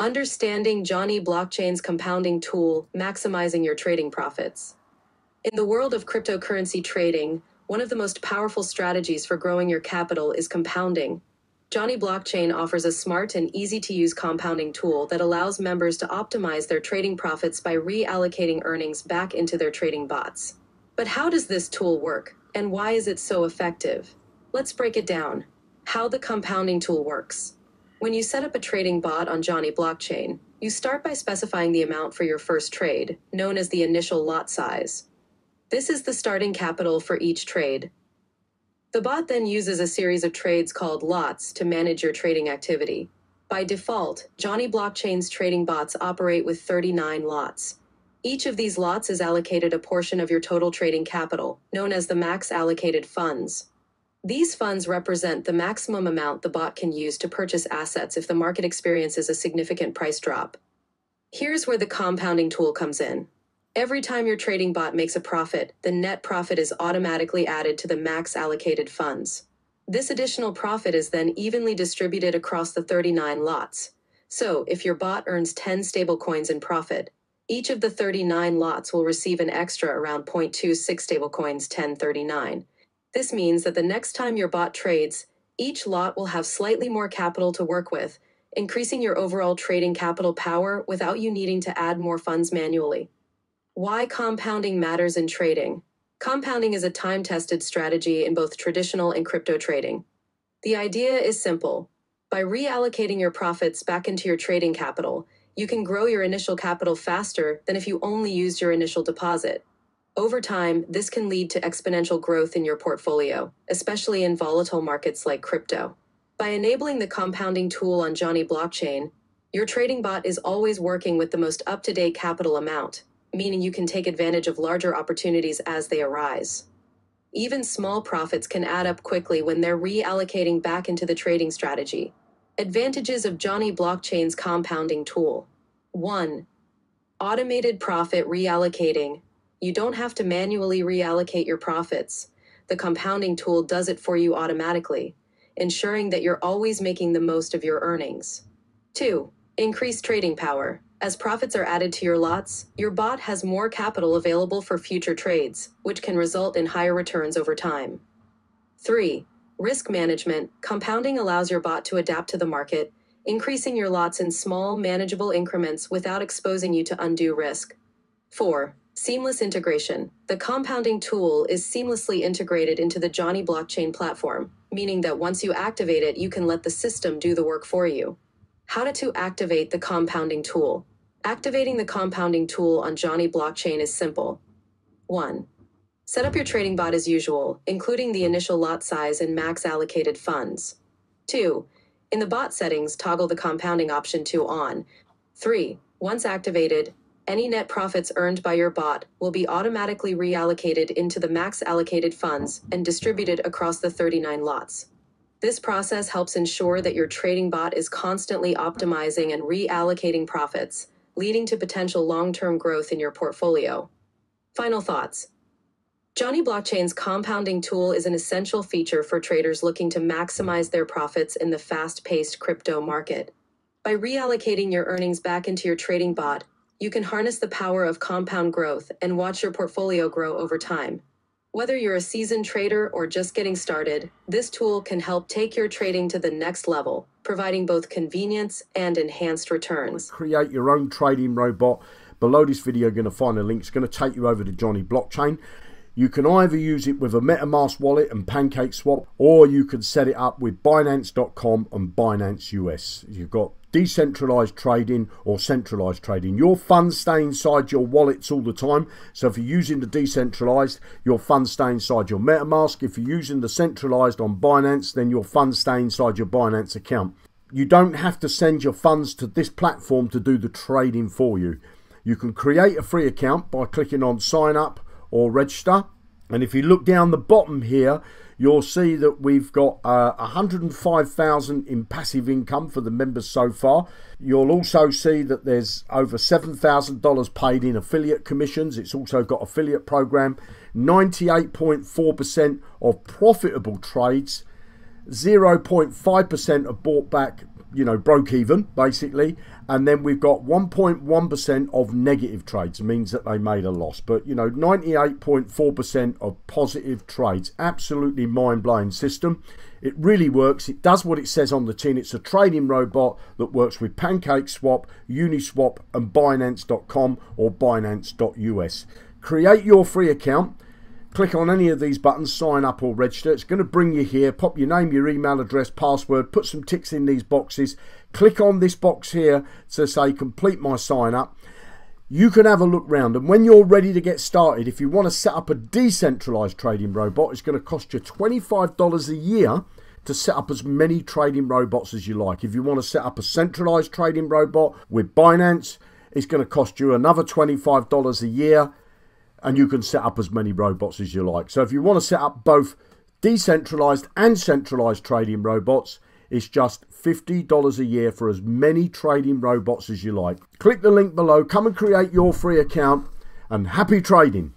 Understanding Jonny Blockchain's compounding tool, maximizing your trading profits. In the world of cryptocurrency trading, one of the most powerful strategies for growing your capital is compounding. Jonny Blockchain offers a smart and easy to use compounding tool that allows members to optimize their trading profits by reallocating earnings back into their trading bots. But how does this tool work, and why is it so effective? Let's break it down. How the compounding tool works. When you set up a trading bot on Jonny Blockchain, you start by specifying the amount for your first trade, known as the initial lot size. This is the starting capital for each trade. The bot then uses a series of trades called lots to manage your trading activity. By default, Jonny Blockchain's trading bots operate with 39 lots. Each of these lots is allocated a portion of your total trading capital, known as the max allocated funds. These funds represent the maximum amount the bot can use to purchase assets if the market experiences a significant price drop. Here's where the compounding tool comes in. Every time your trading bot makes a profit, the net profit is automatically added to the max allocated funds. This additional profit is then evenly distributed across the 39 lots. So, if your bot earns 10 stablecoins in profit, each of the 39 lots will receive an extra around 0.26 stablecoins 1039. This means that the next time your bot trades, each lot will have slightly more capital to work with, increasing your overall trading capital power without you needing to add more funds manually. Why compounding matters in trading. Compounding is a time tested strategy in both traditional and crypto trading. The idea is simple. By reallocating your profits back into your trading capital, you can grow your initial capital faster than if you only used your initial deposit. Over time, this can lead to exponential growth in your portfolio, especially in volatile markets like crypto. By enabling the compounding tool on Jonny Blockchain, your trading bot is always working with the most up to date capital amount, meaning you can take advantage of larger opportunities as they arise. Even small profits can add up quickly when they're reallocating back into the trading strategy. Advantages of Jonny Blockchain's compounding tool 1. Automated profit reallocating. You don't have to manually reallocate your profits. The compounding tool does it for you automatically, ensuring that you're always making the most of your earnings. 2. Increase trading power. As profits are added to your lots, your bot has more capital available for future trades, which can result in higher returns over time. 3. Risk management. Compounding allows your bot to adapt to the market, increasing your lots in small, manageable increments without exposing you to undue risk. 4. Seamless integration. The compounding tool is seamlessly integrated into the Jonny Blockchain platform, meaning that once you activate it, you can let the system do the work for you. How to activate the compounding tool. Activating the compounding tool on Jonny Blockchain is simple. 1. Set up your trading bot as usual, including the initial lot size and max allocated funds. 2. In the bot settings, toggle the compounding option to on. 3. Once activated, any net profits earned by your bot will be automatically reallocated into the max allocated funds and distributed across the 39 lots. This process helps ensure that your trading bot is constantly optimizing and reallocating profits, leading to potential long term growth in your portfolio. Final thoughts Jonny Blockchain's compounding tool is an essential feature for traders looking to maximize their profits in the fast paced crypto market. By reallocating your earnings back into your trading bot, you can harness the power of compound growth and watch your portfolio grow over time. Whether you're a seasoned trader or just getting started, this tool can help take your trading to the next level, providing both convenience and enhanced returns. Create your own trading robot. Below this video, you're going to find a link. It's going to take you over to Jonny Blockchain. You can either use it with a MetaMask wallet and PancakeSwap, or you can set it up with Binance.com and Binance US. You've got decentralized trading or centralized trading. Your funds stay inside your wallets all the time. So if you're using the decentralized, your funds stay inside your MetaMask. If you're using the centralized on Binance, then your funds stay inside your Binance account. You don't have to send your funds to this platform to do the trading for you. You can create a free account by clicking on sign up or register. And if you look down the bottom here, you'll see that we've got uh, 105,000 in passive income for the members so far. You'll also see that there's over $7,000 paid in affiliate commissions. It's also got affiliate program. 98.4% of profitable trades. 0.5% of bought back you know, broke even basically. And then we've got 1.1% of negative trades, means that they made a loss. But, you know, 98.4% of positive trades. Absolutely mind blowing system. It really works. It does what it says on the tin. It's a trading robot that works with PancakeSwap, Uniswap, and Binance.com or Binance.us. Create your free account click on any of these buttons, sign up or register. It's going to bring you here. Pop your name, your email address, password, put some ticks in these boxes. Click on this box here to say complete my sign up. You can have a look round and when you're ready to get started, if you want to set up a decentralized trading robot, it's going to cost you $25 a year to set up as many trading robots as you like. If you want to set up a centralized trading robot with Binance, it's going to cost you another $25 a year and you can set up as many robots as you like. So if you want to set up both decentralized and centralized trading robots, it's just $50 a year for as many trading robots as you like. Click the link below, come and create your free account, and happy trading.